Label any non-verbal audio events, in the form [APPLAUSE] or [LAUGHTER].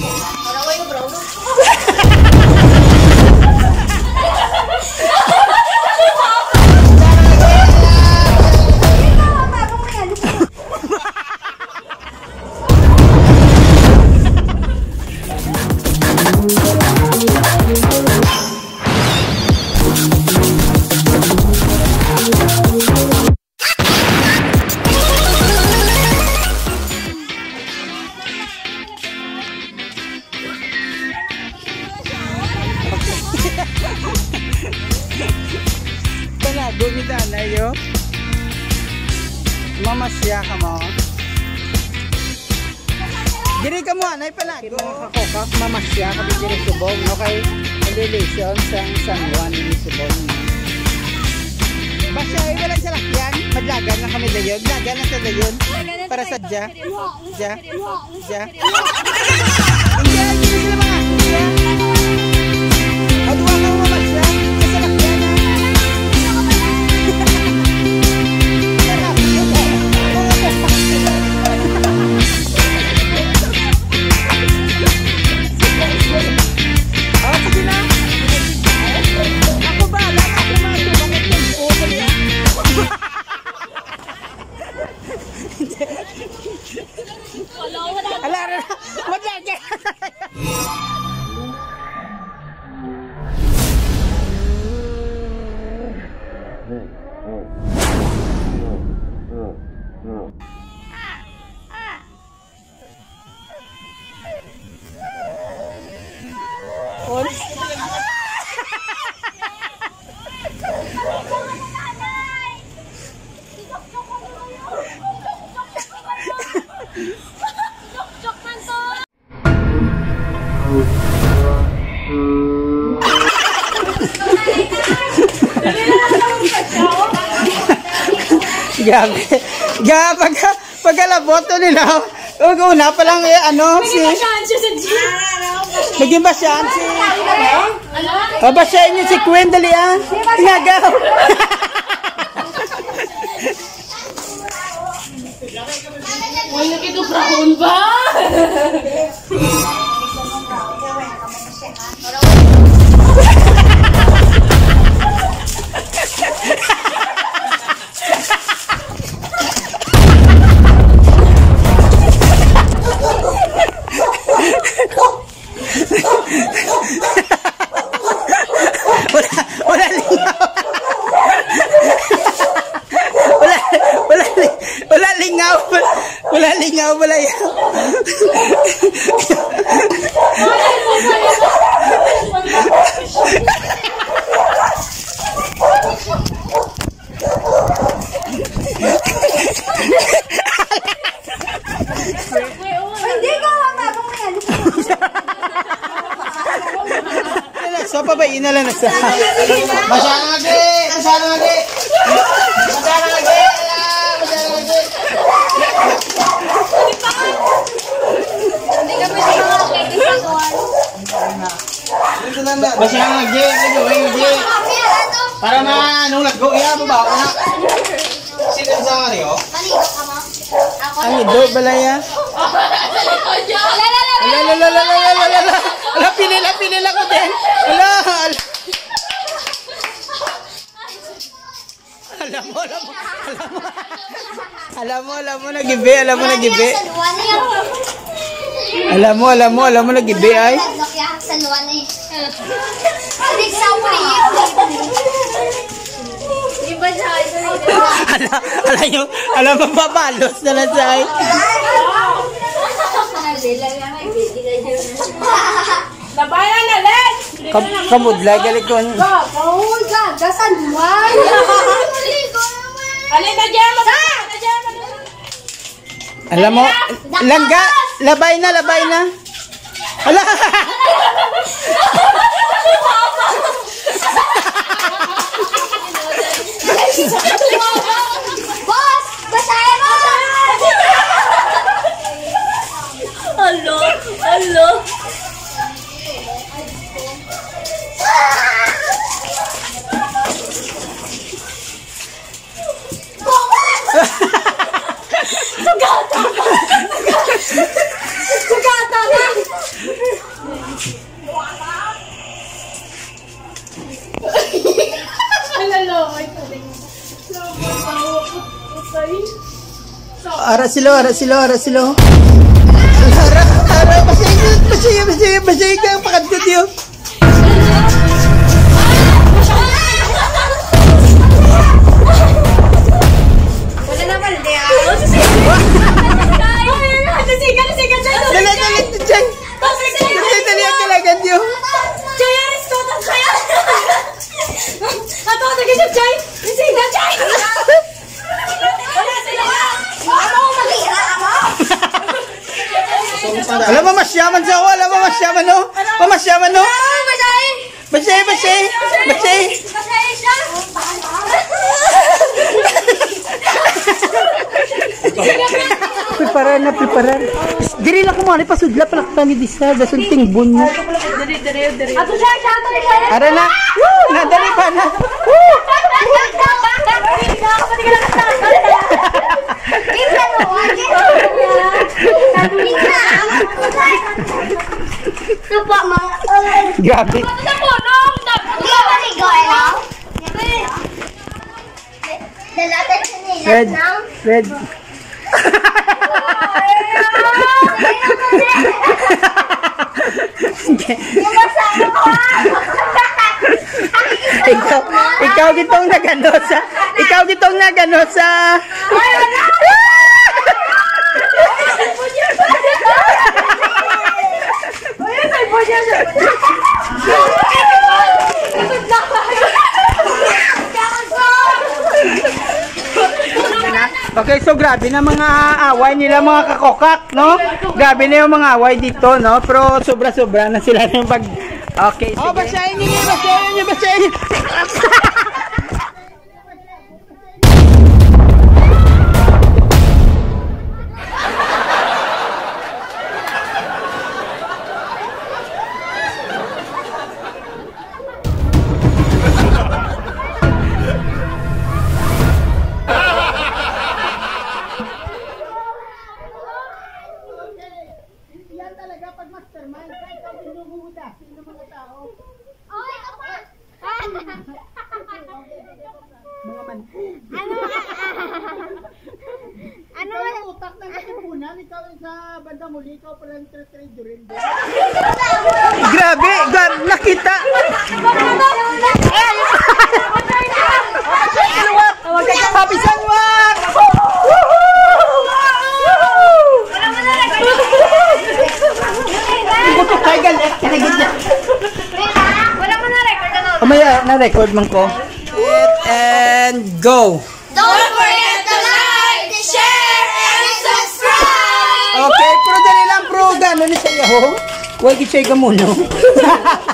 Hello. Palago mi na yo. Mamasya ka mo. Diri ka mo anay palago. Mga kakokak mamasya ka diri subong no kay relation sa San Juan ni subong. Basta ay wala sa lakyan, madlagan na kami dayon, dagan na sa dayon para sa dya. Dya. Dya. Hindi sila mga. Dya. 嗯嗯 Gabi. Gabi. Pagka, pagkalabot to nila. Ug una pa lang eh, ano, si... Naging ba siya? Si... O ba siya inyo si Queen dali ah? Ingagaw. Wala kito brown ba? [LAUGHS] Wala lingaw, wala yan. Mo yan. So, pabayin na sa... Masya na lagi! Masya na lagi! Masya na lagi! Ah, Masya na lagi! Hindi ka pwede mga kikisagawan. Masya na lagi! Lagi, lagi, lagi! Kami, ano? Para na, nung nag-go, iya, baba ko na. Sino sa nga niyo? Mo. Ako Ang ido, balaya. Ala, ala, ala, ala, ala, ala, ala. Ala, pinila, pinila ko din. Ala, ala. Alam mo, alam mo, alam mo. Alam mo, alam mo, nagibi, alam mo, nagibi. Sa luwan na yan. Alam mo, alam mo, alam mo, nagibi ay. Eh. Ala, ala yung, alam mo, papalos na lang sa ay. Labayan na, Len! Kam kamudlay, galit ko. Gaga sa luwan. Maligo [LAUGHS] naman. Alin na dyan! Alam mo, langga, labay na, labay na. Ala! Boss! Basahin mo! Ara silo, ara silo, ara silo. Ara, ara, masaya, masaya, masaya, masaya ka, pakadto diyo. Alam mo, masyaman sa ako, alam mo, masyaman, no? Mamasyaman, no? Ay, Jay. Basay, basay, basay. Masaya siya. Preparar na, preparar. Diri lang kumari, pasudla palaktan ni Disa, dasunting bunyo. Ato siya, siya, ato siya. Ara na. Woo! Nadali pa na. Woo! Lupa mo. Grabe. Sa punong, tapos. Di ba ligo, ano? Dalatan siya nila. Red, red. Masama ko. ikaw, ikaw gitong nagano sa, ikaw gitong nagano sa, Okay, so grabe na mga away nila mga kakokak, no? Grabe na yung mga away dito, no? Pero sobra-sobra na sila ng pag... Okay, sige. Oh, basahin niyo, basahin niyo, basahin niyo. [LAUGHS] Kamaya, na-record man ko. It and go! Don't forget to like, share, and subscribe! Okay, pero dali lang bro, gano'n ni sa'yo. Huwag i-shake ka muna. [LAUGHS]